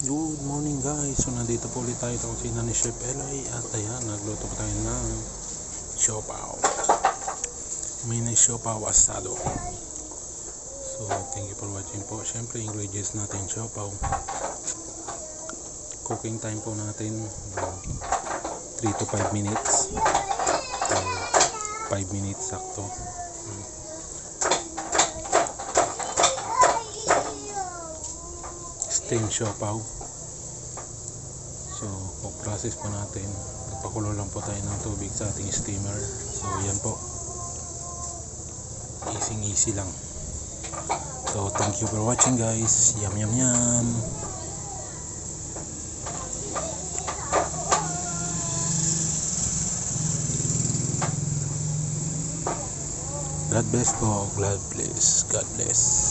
Good morning guys. So nandito po ulit tayo sa kusina ni Chef Eloy at ayan, nagluto po tayo ng siopaw. Na siopaw asado. So thank you for watching po. Siyempre ingredients natin siopaw. Cooking time po natin 3 to 5 minutes. So 5 minutes sakto. Steam siopaw. So, process po natin. Nagpakulo lang po tayo ng tubig sa ating steamer. So, yan po. Easy easy lang. So, thank you for watching guys. Yum yum yum. God bless po. God bless. God bless.